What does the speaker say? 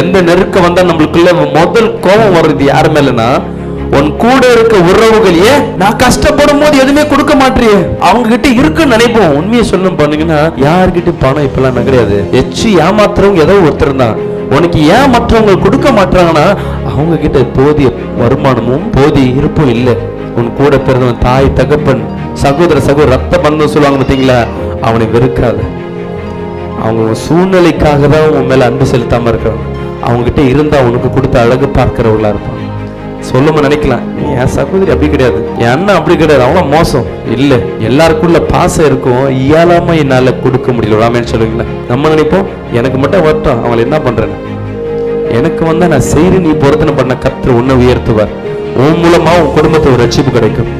எந்த நெருக்கம் வந்தா நம்மளுக்குள்ள முதல் கோபம் வர்றது யார் மேலனா? உன் கூட இருக்க உறவுகளையே நான் கஷ்டப்படும் போது எதுவுமே கொடுக்க மாட்டேன் அவங்க கிட்ட இருக்குன்னு நினைப்போம். உண்மையை சொல்லணும் பண்ணுங்கன்னா யார்கிட்ட பணம் இப்பெல்லாம் கிடையாது. எச்சு ஏமாத்துறவங்க ஏதோ ஒருத்தர் தான். உனக்கு ஏன் மற்றவங்க கொடுக்க மாட்டாங்கன்னா அவங்க கிட்ட போதிய வருமானமும் போதிய இருப்பும் இல்லை. உன் கூட பிறந்தவன் தாய் தகப்பன் சகோதர சகோதர ரத்த பந்தம் சொல்லுவாங்க பார்த்தீங்களா? அவனை வெறுக்காத. அவங்க சூழ்நிலைக்காக தான் உன் மேல அன்பு செலுத்தாம இருக்கிறாங்க. அவங்ககிட்ட இருந்தால் அவனுக்கு உனக்கு கொடுத்த அழகு பார்க்கிறவங்களா இருப்பான் சொல்லும நினைக்கலாம். என் சகோதரி அப்படி கிடையாது. என் அண்ணன் அப்படி கிடையாது. அவ்வளோ மோசம். இல்லை. எல்லாருக்குள்ள பாசம் இருக்கும். இயலாம என்னால் கொடுக்க முடியல. ராமேன்னு சொல்லுவீங்களா நம்ம நினைப்போம் எனக்கு மட்டும் வரட்டும் அவங்களை என்ன பண்ணுறேன்னு எனக்கு வந்தா நான் செய்து நீ பொருத்தனை பண்ண கர்த்தர் உன்னை உயர்த்துவார். உன் மூலமாக உன் குடும்பத்தை ஒரு ரட்சிப்பு கிடைக்கும்.